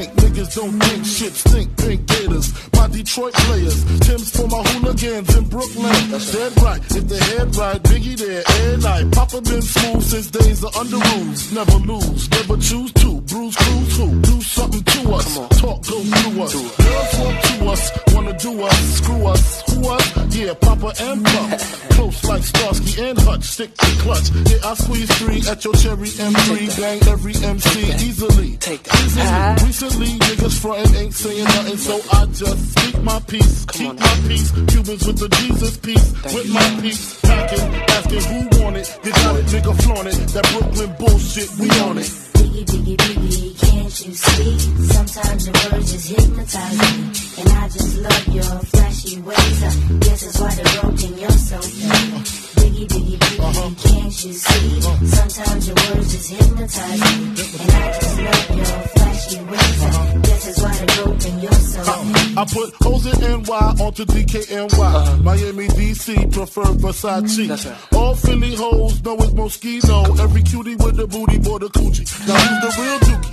niggas don't think shit, stink pink gators. My Detroit players, Tim's for my hooligans in Brooklyn. Dead right, if the head right, Biggie there, and night. Papa been smooth since days of under rules. Never lose, never choose to. Bruise, cruise, who? Do something to us. Talk, go through us. Girls want to us, wanna do us, screw us. Who us? Yeah, Papa and Pup. Close like Starsky and Hutch, stick to clutch. Yeah, I squeeze three at your cherry M3. Bang every MC easily. Take that. Easily. Ah. Recently, niggas frontin' ain't saying nothing, so I just speak my peace, keep my peace. Cubans with the Jesus peace, with my peace. Packing, asking who want it. You got it, nigga, flaunt it. That Brooklyn bullshit, we on it. Biggie, biggie, biggie, can't you see? Sometimes your words just hypnotize me. And I just love your flashy you see? Sometimes your words just hypnotize me. And I just love your flashy ways. I guess that's why they're broken, you're so fake. I put O's in NY onto DKNY. Miami, DC, prefer Versace. That's right. All Philly hoes know it's Moschino. Every cutie with the booty, boy, the coochie. Now who's the real dookie?